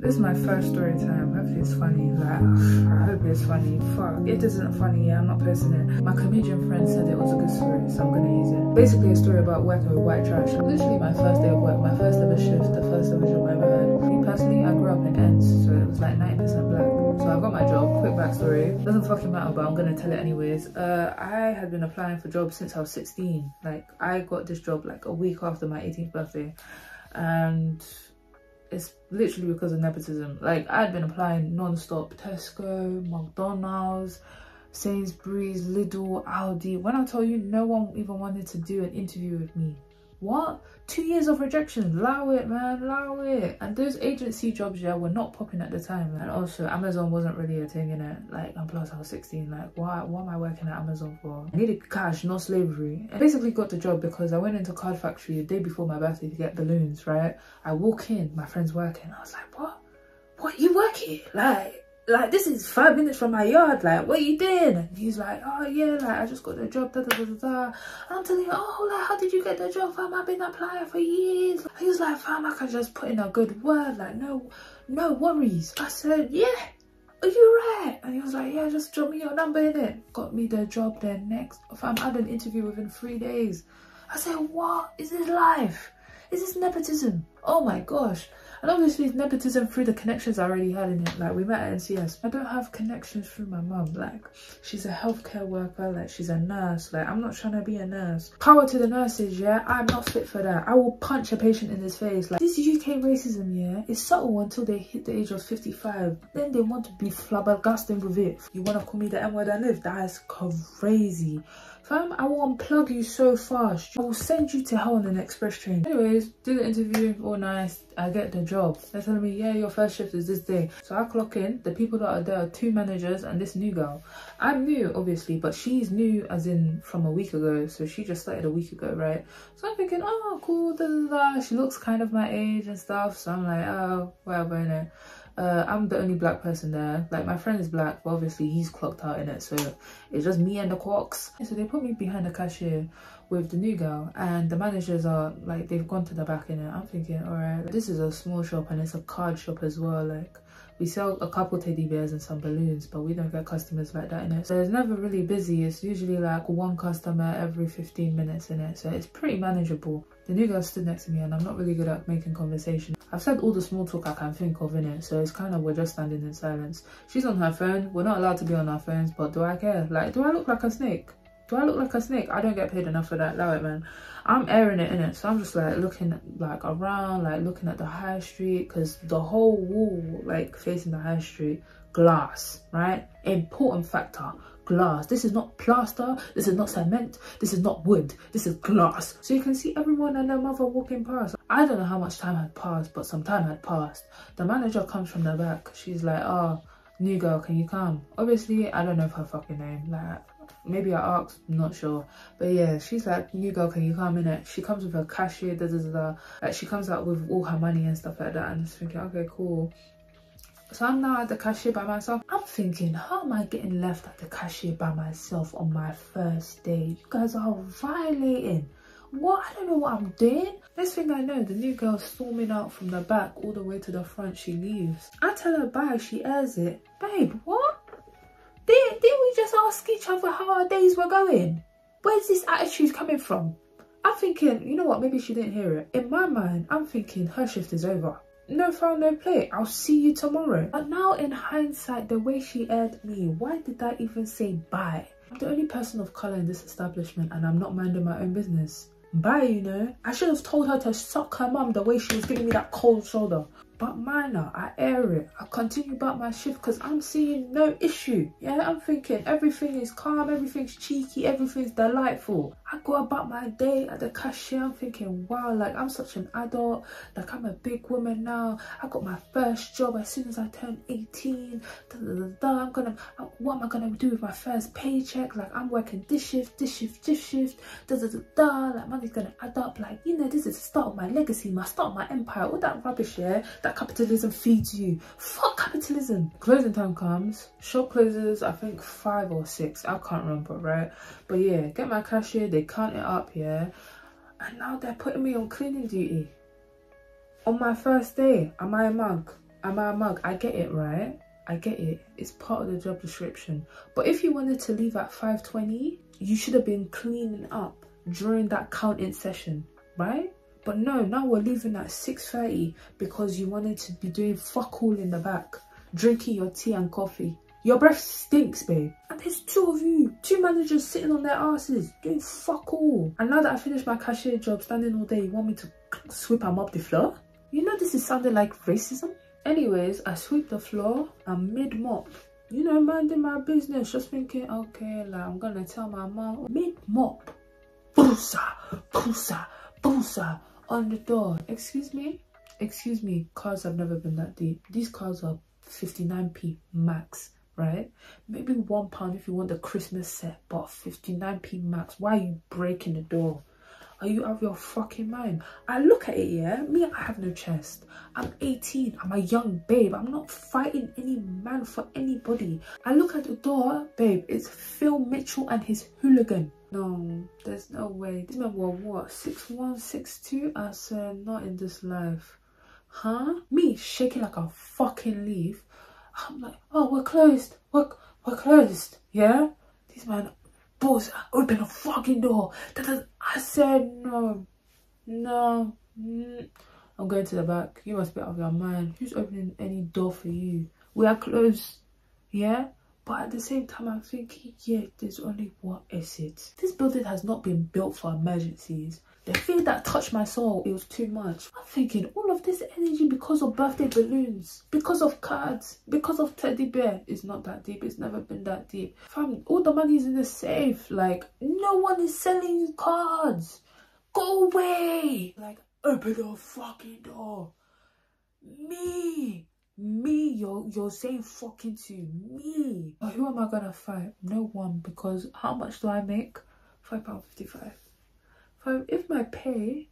This is my first story time. Hopefully it's funny. Like, I hope it's funny. Fuck. It isn't funny, I'm not posting it. My comedian friend said it was a good story, so I'm gonna use it. Basically a story about working with white trash. Literally my first day of work, my first ever shift, the first ever job I ever had. Me personally, I grew up in ends, so it was like 90% black. So I got my job, quick backstory. Doesn't fucking matter, but I'm gonna tell it anyways. Uh, I had been applying for jobs since I was 16. Like, I got this job like a week after my 18th birthday. And it's literally because of nepotism. Like I'd been applying non-stop Tesco, McDonald's, Sainsbury's, Lidl, Aldi. When I tell you no one even wanted to do an interview with me. What? Two years of rejection. Allow it, man. Allow it. And those agency jobs, yeah, were not popping at the time. And also, Amazon wasn't really a thing in it. Like, and plus, I was 16. Like, why, what am I working at Amazon for? I needed cash, not slavery. I basically got the job because I went into Card Factory the day before my birthday to get balloons, right? I walk in, my friend's working. I was like, what? What, you working? Like, like this is five minutes from my yard like what are you doing? And he's like oh yeah like i just got the job da, da, da, da, i'm telling him oh like how did you get the job? Fam i've been applying for years. He was like fam i can just put in a good word like no no worries. I said yeah are you right? And he was like yeah just drop me your number in it got me the job then next fam i had an interview within three days. I said what is this life? Is this nepotism? Oh my gosh and obviously nepotism through the connections I already had in it. Like we met at NCS. I don't have connections through my mum. Like she's a healthcare worker. Like she's a nurse. Like I'm not trying to be a nurse. Power to the nurses, yeah? I'm not fit for that. I will punch a patient in his face. Like this UK racism, yeah, is subtle until they hit the age of 55. Then they want to be flabbergasting with it. You want to call me the M word I live? That is crazy. Fam, I will unplug you so fast. I will send you to hell on an express train. Anyways, do the interview, all nice. I get the job. They're telling me, yeah, your first shift is this day. So I clock in. The people that are there are two managers and this new girl. I'm new, obviously, but she's new as in from a week ago. So she just started a week ago, right? So I'm thinking, oh, cool, da, da, da. She looks kind of my age and stuff. So I'm like, oh, whatever, innit? Uh, I'm the only black person there. Like my friend is black, but obviously he's clocked out in it. So it's just me and the quacks. So they put me behind the cashier with the new girl and the managers are like, they've gone to the back in it. I'm thinking, all right, this is a small shop and it's a card shop as well. Like we sell a couple teddy bears and some balloons, but we don't get customers like that in it. So it's never really busy. It's usually like one customer every 15 minutes in it. So it's pretty manageable. The new girl stood next to me and I'm not really good at making conversation. I've said all the small talk I can think of in it. So it's kind of, we're just standing in silence. She's on her phone. We're not allowed to be on our phones, but do I care? Like, do I look like a snake? Do I look like a snake? I don't get paid enough for that. Allow it, man. I'm airing it in it. So I'm just like looking like around, like looking at the high street because the whole wall like facing the high street, glass, right? Important factor, glass. This is not plaster. This is not cement. This is not wood. This is glass. So you can see everyone and their mother walking past. I don't know how much time had passed, but some time had passed. The manager comes from the back. She's like, oh, new girl, can you come? Obviously, I don't know her fucking name. Like, maybe I asked, not sure. But yeah, she's like, new girl, can you come in it? She comes with her cashier, da da da da. Like she comes out with all her money and stuff like that. And I'm thinking, okay, cool. So I'm now at the cashier by myself. I'm thinking, how am I getting left at the cashier by myself on my first day? You guys are violating. What? I don't know what I'm doing. Next thing I know, the new girl storming out from the back all the way to the front. She leaves. I tell her bye. She airs it. Babe, what? Ask each other how our days were going? Where's this attitude coming from? I'm thinking, you know what, maybe she didn't hear it. In my mind, I'm thinking her shift is over. No foul, no play. I'll see you tomorrow. But now in hindsight, the way she aired me, why did I even say bye? I'm the only person of colour in this establishment and I'm not minding my own business. Bye, you know. I should have told her to suck her mum the way she was giving me that cold shoulder. But minor, I air it. I continue about my shift because I'm seeing no issue. Yeah, I'm thinking everything is calm, everything's cheeky, everything's delightful. I go about my day at the cashier. I'm thinking, wow, like I'm such an adult. Like I'm a big woman now. I got my first job as soon as I turn 18. Da, da, da, da. I'm gonna, uh, what am I gonna do with my first paycheck? Like I'm working this shift, this shift, this shift. Da da da da. Like money's gonna add up. Like you know, this is the start of my legacy, my start of my empire. All that rubbish, yeah. That that capitalism feeds you. Fuck capitalism. Closing time comes. Shop closes, I think five or six. I can't remember, right? But yeah, get my cashier. They count it up, yeah. And now they're putting me on cleaning duty. On my first day, am I a monk? am I a mug? I get it, right? I get it. It's part of the job description. But if you wanted to leave at 5.20, you should have been cleaning up during that counting session, right? But no, now we're leaving at 6.30 because you wanted to be doing fuck all in the back, drinking your tea and coffee. Your breath stinks, babe. And there's two of you, two managers sitting on their asses, doing fuck all. And now that I finished my cashier job, standing all day, you want me to sweep and mop the floor? You know this is sounding like racism? Anyways, I sweep the floor and mid-mop. You know, minding my business, just thinking, okay, like I'm gonna tell my mom, mid-mop. Boosa, boosa, boosa on the door. Excuse me? Excuse me, cars have never been that deep. These cars are 59p max right? Maybe one pound if you want the Christmas set, but 59p max. Why are you breaking the door? Are you out of your fucking mind? I look at it, yeah? Me, I have no chest. I'm 18. I'm a young babe. I'm not fighting any man for anybody. I look at the door, babe. It's Phil Mitchell and his hooligan. No, there's no way. This man were what? Six one, six two? I said, not in this life. Huh? Me shaking like a fucking leaf I'm like, oh, we're closed. We're, we're closed. Yeah? These man, boss, open the fucking door. I said, no, no. Mm. I'm going to the back. You must be out of your mind. Who's opening any door for you? We are closed. Yeah? But at the same time, I'm thinking, yeah, there's only one exit. This building has not been built for emergencies. The fear that touched my soul, it was too much. I'm thinking all of this energy because of birthday balloons, because of cards, because of teddy bear. It's not that deep. It's never been that deep. Fam, all the money is in the safe. Like, no one is selling you cards. Go away. Like, open the fucking door. Me. Me, you're, you're saying fucking to me. Who am I gonna fight? No one, because how much do I make? £5.55 if my pay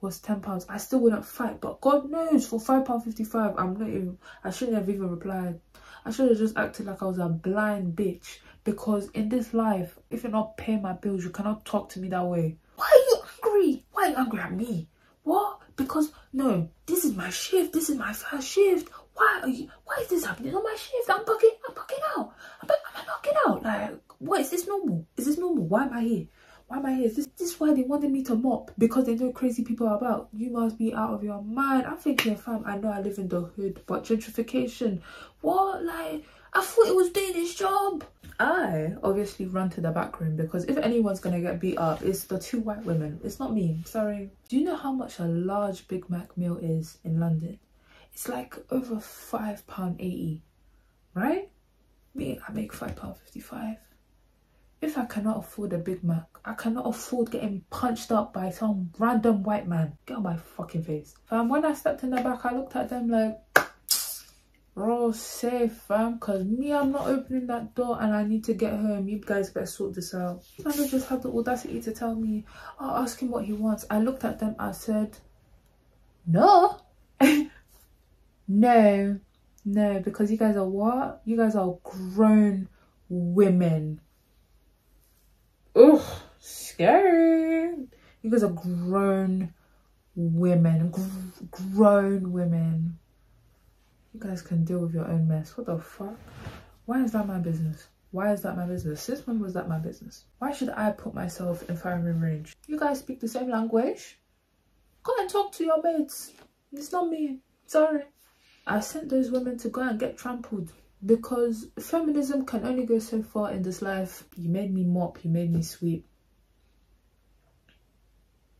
was ten pounds, I still wouldn't fight. But God knows, for five pound fifty five, I'm not even. I shouldn't have even replied. I should have just acted like I was a blind bitch. Because in this life, if you're not paying my bills, you cannot talk to me that way. Why are you angry? Why are you angry at me? What? Because no, this is my shift. This is my first shift. Why are you? Why is this happening on my shift? I'm bugging. I'm bugging out. I'm, I'm knocking out. Like, what is this normal? Is this normal? Why am I here? Why am I here? Is this, this why they wanted me to mop? Because they know crazy people are about. You must be out of your mind. I'm thinking, fam, I know I live in the hood, but gentrification, what? Like, I thought it was doing its job. I obviously run to the back room because if anyone's gonna get beat up, it's the two white women. It's not me, sorry. Do you know how much a large Big Mac meal is in London? It's like over £5.80, right? Me, I make £5.55 if I cannot afford a Big Mac, I cannot afford getting punched up by some random white man. Get on my fucking face. Fam, when I stepped in the back, I looked at them like, we're safe, fam. Because me, I'm not opening that door and I need to get home. You guys better sort this out. And they just had the audacity to tell me, I'll ask him what he wants. I looked at them, I said, no. no. No, because you guys are what? You guys are grown women You guys are grown women, gr grown women. You guys can deal with your own mess. What the fuck? Why is that my business? Why is that my business? Since when was that my business? Why should I put myself in firing range? You guys speak the same language? Go and talk to your mates. It's not me. Sorry. I sent those women to go and get trampled because feminism can only go so far in this life. You made me mop, you made me sweep.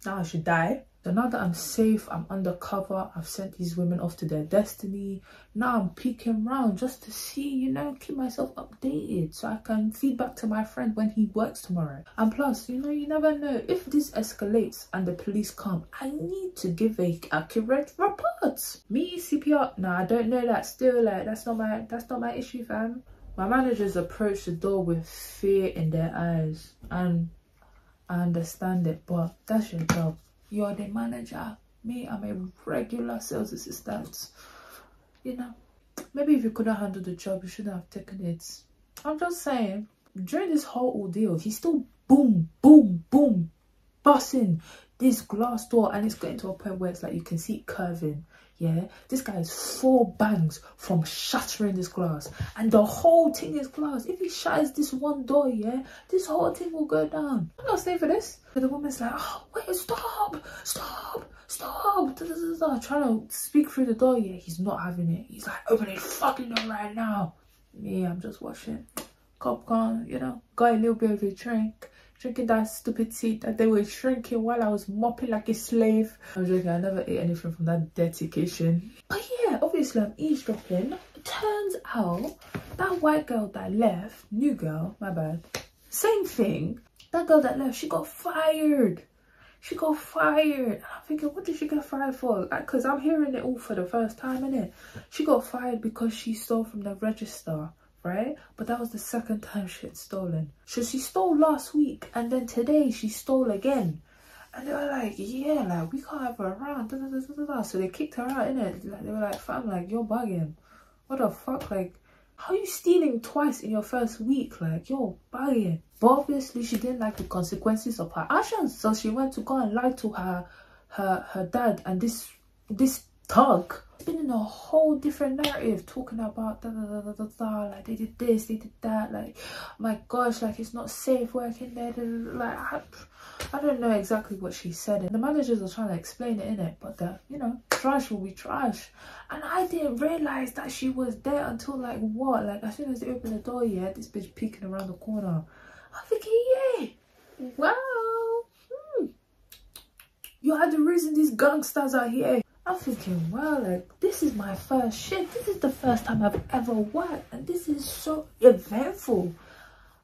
Now I should die. So now that I'm safe, I'm undercover, I've sent these women off to their destiny. Now I'm peeking around just to see, you know, keep myself updated so I can feed back to my friend when he works tomorrow. And plus, you know, you never know. If this escalates and the police come, I need to give a accurate report. Me, CPR, no, I don't know that still, like, that's not my, that's not my issue, fam. My managers approach the door with fear in their eyes and I understand it, but that's your job. You're the manager. Me i'm a regular sales assistant. You know maybe if you couldn't handle the job you shouldn't have taken it. I'm just saying during this whole ordeal he's still boom boom boom busting this glass door and it's getting to a point where it's like you can see it curving yeah, this guy is four bangs from shattering this glass. And the whole thing is glass. If he shatters this one door, yeah, this whole thing will go down. I'm not staying for this. But the woman's like, oh, wait, stop, stop, stop. Da, da, da. Trying to speak through the door, yeah, he's not having it. He's like, open it fucking door right now. Me, I'm just watching. cop Popcorn, you know, got a little bit of a drink drinking that stupid tea that they were drinking while I was mopping like a slave. I'm joking, I never ate anything from that dirty kitchen. But yeah, obviously I'm eavesdropping. Turns out that white girl that left, new girl, my bad, same thing. That girl that left, she got fired. She got fired. And I'm thinking, what did she get fired for? Because I'm hearing it all for the first time, innit? She got fired because she stole from the register right? But that was the second time she had stolen. So she stole last week and then today she stole again. And they were like, yeah, like we can't have her around. Da, da, da, so they kicked her out, innit? Like, they were like, fam, like you're bugging. What the fuck? Like, how you stealing twice in your first week? Like, you're bugging. But obviously she didn't like the consequences of her actions. So she went to go and lie to her her her dad and this this thug been in a whole different narrative talking about da, da, da, da, da, like they did this they did that like my gosh like it's not safe working there like I, I don't know exactly what she said and the managers are trying to explain it in it but the you know trash will be trash. And I didn't realize that she was there until like what? Like as soon as they opened the door yeah this bitch peeking around the corner. I'm thinking yeah. Wow. Hmm. you had the reason these gangsters are here I'm thinking, wow, like this is my first shift. This is the first time I've ever worked, and this is so eventful.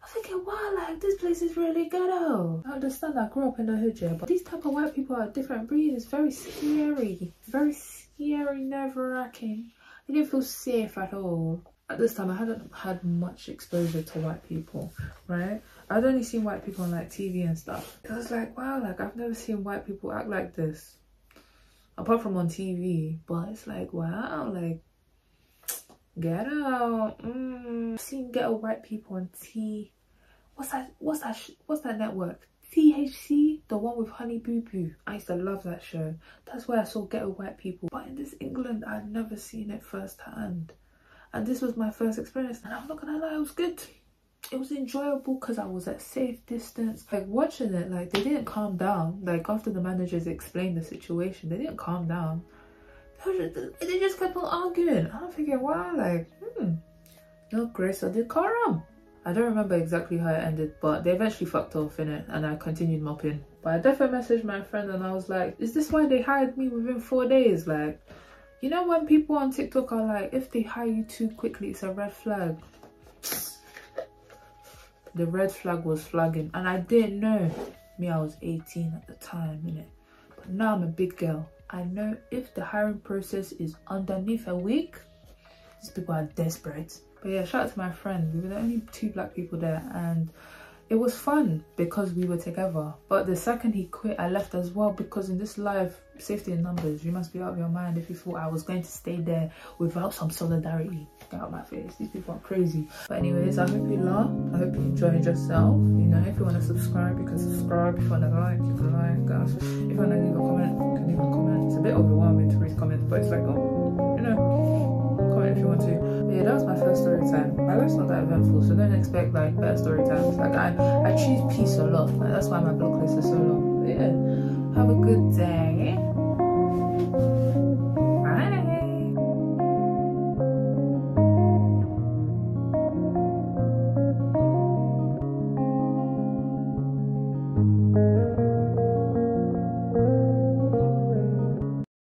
I'm thinking, wow, like this place is really ghetto. I understand I grew up in the hood, yeah, but these type of white people are different breed. It's very scary, very scary, nerve-wracking. I didn't feel safe at all. At this time, I hadn't had much exposure to white people, right? I'd only seen white people on like TV and stuff. I was like, wow, like I've never seen white people act like this apart from on TV. But it's like, wow, like get out. Mm. Seen ghetto white people on T. What's that? What's that? What's that network? TLC, the one with Honey Boo Boo. I used to love that show. That's where I saw ghetto white people. But in this England, I'd never seen it firsthand. And this was my first experience. And I'm not gonna lie, it was good it was enjoyable because I was at safe distance. Like watching it, like they didn't calm down. Like after the managers explained the situation, they didn't calm down. They just, they just kept on arguing. I'm thinking, wow, like, hmm, no grace or decorum. I don't remember exactly how it ended, but they eventually fucked off in it and I continued mopping. But I definitely messaged my friend and I was like, is this why they hired me within four days? Like, you know when people on TikTok are like, if they hire you too quickly, it's a red flag the red flag was flagging. And I didn't know me I was 18 at the time innit but now I'm a big girl. I know if the hiring process is underneath a week these people are desperate. But yeah shout out to my friend we were the only two black people there and it was fun because we were together. But the second he quit i left as well because in this life safety in numbers you must be out of your mind if you thought i was going to stay there without some solidarity out my face these people are crazy but anyways i hope you laugh i hope you enjoyed yourself you know if you want to subscribe you can subscribe if you want to like you can like guys if you want to leave a comment you can leave a comment it's a bit overwhelming to read comments but it's like oh you know comment if you want to yeah, that was my first story time. My life's not that eventful, so don't expect like better story times. Like I, I choose peace a lot. Like, that's why my blog list is so long. But yeah, have a good day.